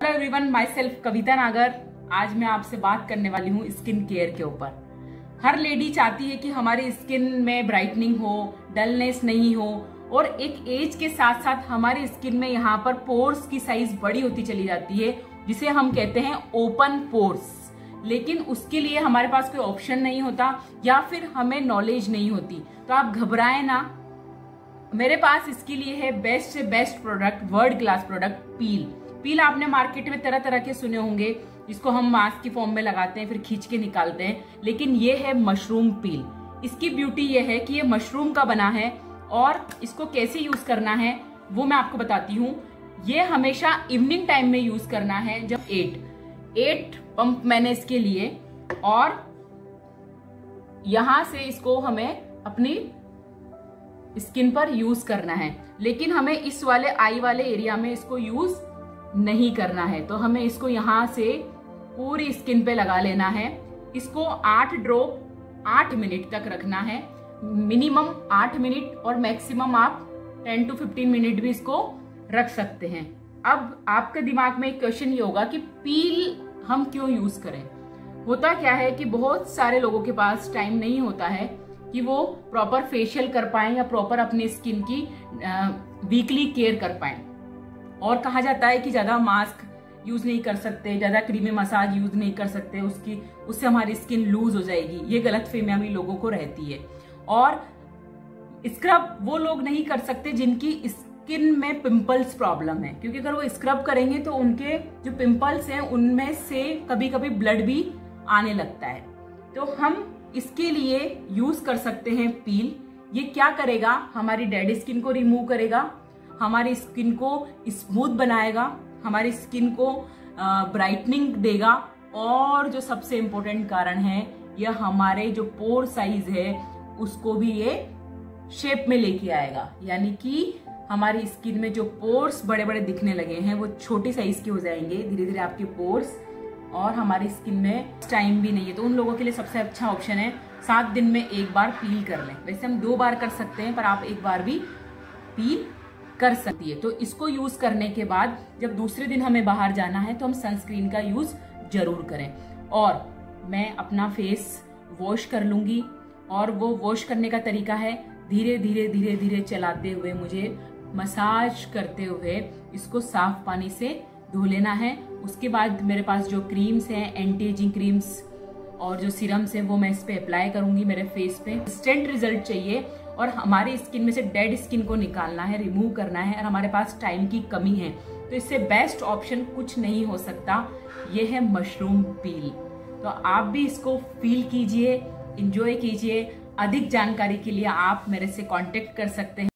Hello everyone myself Kavita Nagar. आज मैं आपसे बात करने वाली हूँ स्किन केयर के ऊपर। हर लेडी चाहती है कि हमारी स्किन में ब्राइटनिंग हो डलनेस नहीं हो, और एक एज के साथ साथ हमारी स्किन में यहाँ पर पोर्स की साइज़ बड़ी होती चली जाती है, जिसे हम कहते हैं ओपन पोर्स लेकिन उसके लिए हमारे पास कोई ऑप्शन नहीं होता, या फिर हमें नॉलेज नहीं होती। तो आप घबराए ना। मेरे पास इसके लिए है बेस्ट से best product world class product peel peel आपने मार्केट में तरह तरह के सुने होंगे, जिसको हम मास्क की फॉर्म में लगाते हैं, फिर खींच के निकालते हैं। लेकिन ये है मशरूम पील इसकी ब्यूटी ये है कि ये मशरूम का बना है और इसको कैसे यूज़ करना है, वो मैं आपको बताती हूँ। ये हमेशा इवनिंग टाइम में यूज़ करना है, जब एट एट पंप मैंने इसके लिए और यहाँ से इसको हमें अपनी स्किन पर यूज़ करना है। लेकिन हमें इस वाले आई वाले एरिया में इसको यूज़ नहीं करना है। तो हमें इसको यहाँ से पूरी स्किन पे लगा लेना है। इसको आठ ड्रॉप आठ मिनट तक रखना है। मिनिमम आठ मिनट और मैक्सिमम आप टेन टू फिफ्टीन मिनट भी इसको रख सकते हैं। अब आपके दिमाग में एक क्वेश्चन ये होगा कि पील हम क्यों यूज़ करें? होता क्या है कि बहुत सारे लोगों के पास टाइम नहीं होता है कि वो प्रॉपर फेशियल कर पाए या प्रॉपर अपनी स्किन की वीकली केयर कर पाए। और कहा जाता है कि ज़्यादा मास्क यूज़ नहीं कर सकते, ज़्यादा क्रीमी मसाज यूज़ नहीं कर सकते, उसकी, उससे हमारी स्किन लूज हो जाएगी। ये गलत भी लोगों को रहती है। और स्क्रब वो लोग नहीं कर सकते जिनकी स्किन में पिंपल्स प्रॉब्लम है। क्योंकि अगर वो स्क्रब करेंगे तो उनके जो पिंपल्स हैं, उनमें से कभी कभी ब्लड भी आने लगता है। तो हम इसके लिए यूज़ कर सकते हैं पील ये क्या करेगा? हमारी डेड स्किन को रिमूव करेगा। हमारी स्किन को स्मूथ बनाएगा, हमारी स्किन को ब्राइटनिंग देगा। और जो सबसे इम्पोर्टेंट कारण है, यह हमारे जो पोर साइज़ है, उसको भी ये शेप में लेके आएगा। यानी कि हमारी स्किन में जो पोर्स बड़े बड़े दिखने लगे हैं, वो छोटी साइज़ के हो जाएँगे धीरे धीरे आपके पोर्स और हमारी स्किन में टाइम भी नहीं है। तो उन लोगों के लिए सबसे अच्छा ऑप्शन है, सात दिन में एक बार पील कर लें। वैसे हम दो बार कर सकते हैं, पर आप एक बार भी पील कर सकती है। तो इसको यूज़ करने के बाद जब दूसरे दिन हमें बाहर जाना है तो हम सनस्क्रीन का यूज़ ज़रूर करें। और मैं अपना फेस वॉश कर लूँगी और वो वॉश करने का तरीका है धीरे धीरे धीरे धीरे चलाते हुए मुझे मसाज करते हुए इसको साफ़ पानी से धो लेना है। उसके बाद मेरे पास जो क्रीम्स हैं एंटी एजिंग क्रीम्स और जो सीरम्स हैं, वो मैं इस पर अप्लाई करूँगी मेरे फेस पे। इंस्टेंट रिज़ल्ट चाहिए। और हमारे स्किन में से डेड स्किन को निकालना है रिमूव करना है और हमारे पास टाइम की कमी है। तो इससे बेस्ट ऑप्शन कुछ नहीं हो सकता। ये है मशरूम पील तो आप भी इसको फील कीजिए इंजॉय कीजिए। अधिक जानकारी के लिए आप मेरे से कॉन्टेक्ट कर सकते हैं।